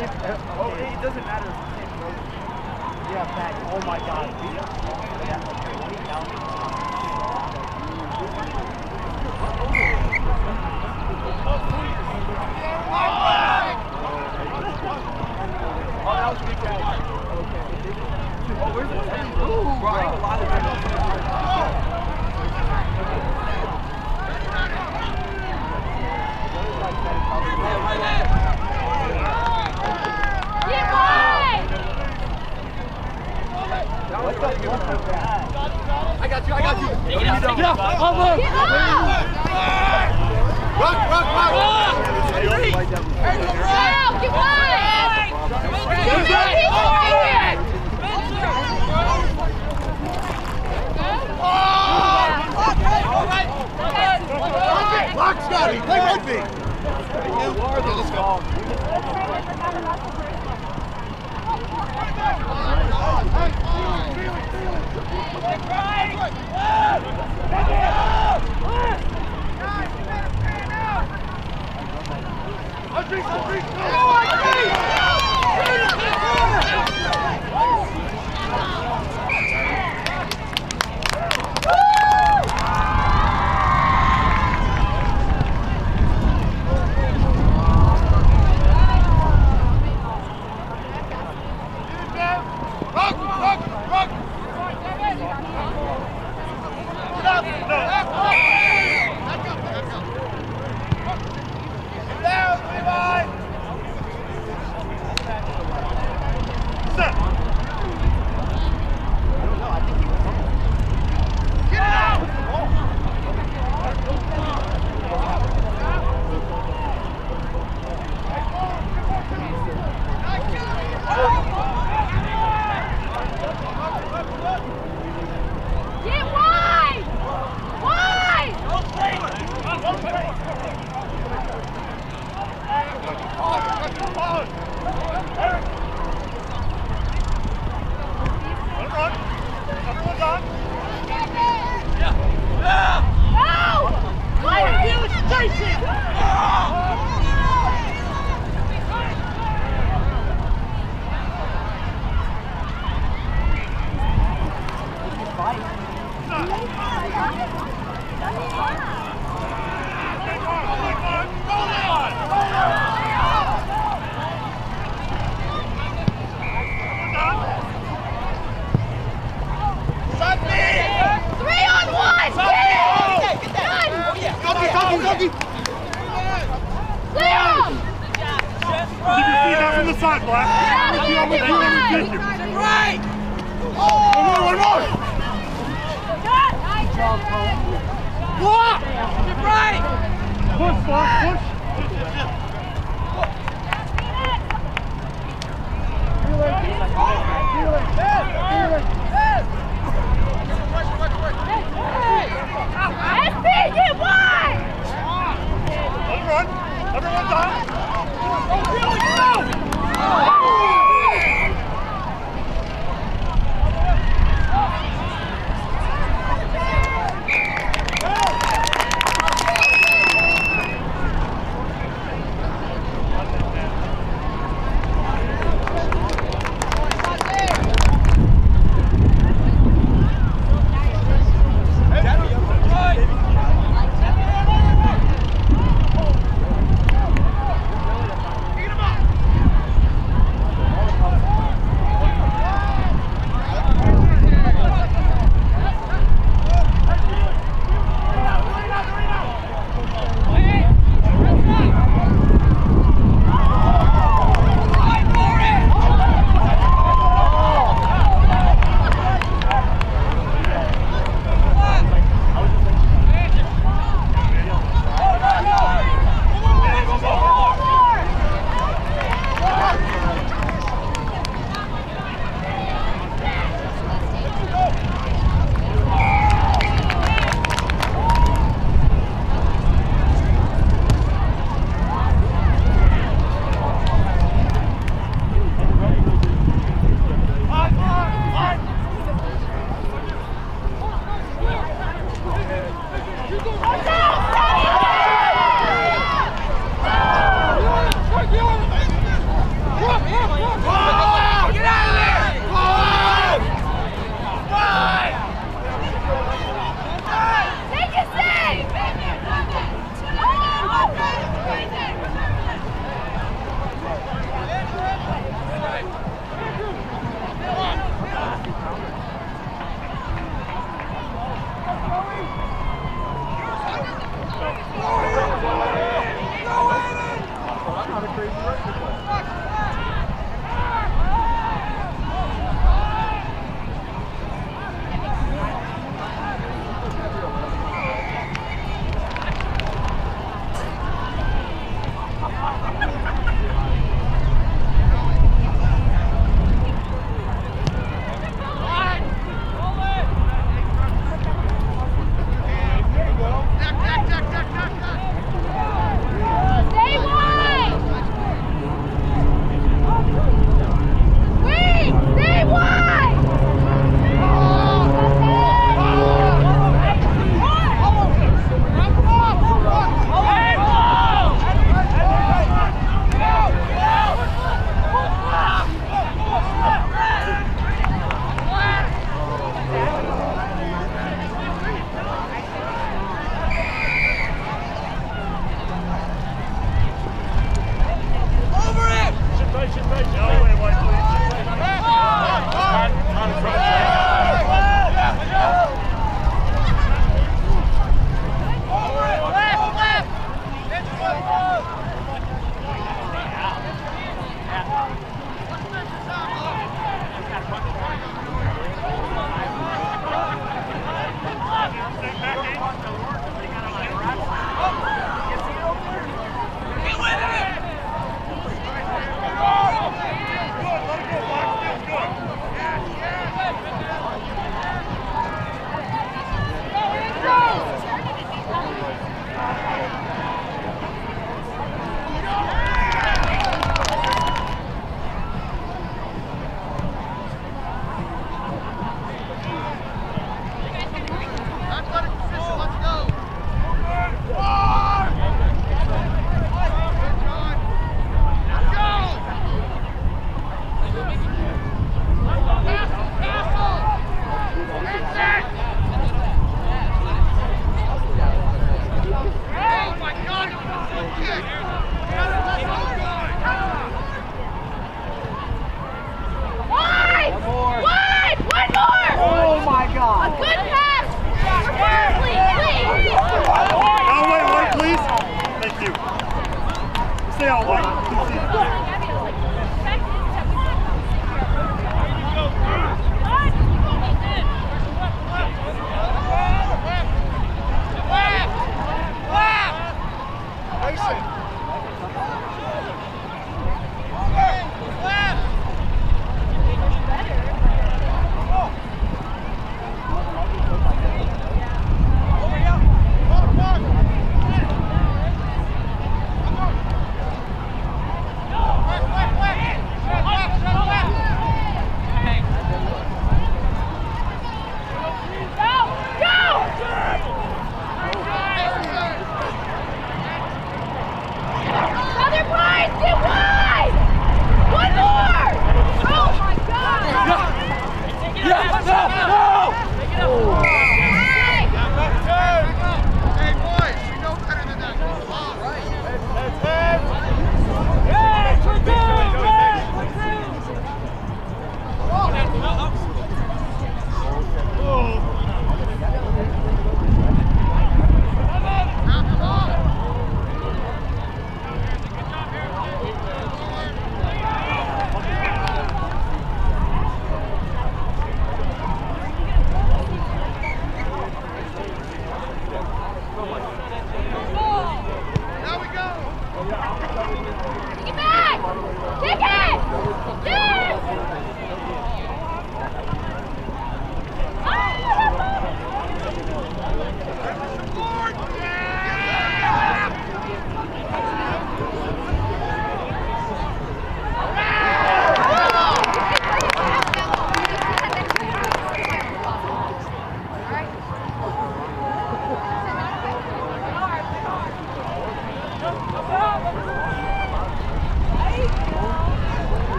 Oh, it doesn't matter. Yeah, back. Oh my God. Oh, that was. Okay. Oh, where's the Ooh, bro, I have a lot of Take it out. Rock, rock, Rock, Scotty, play rugby. Okay, let's. Força, força, força. Thank you.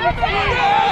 Stay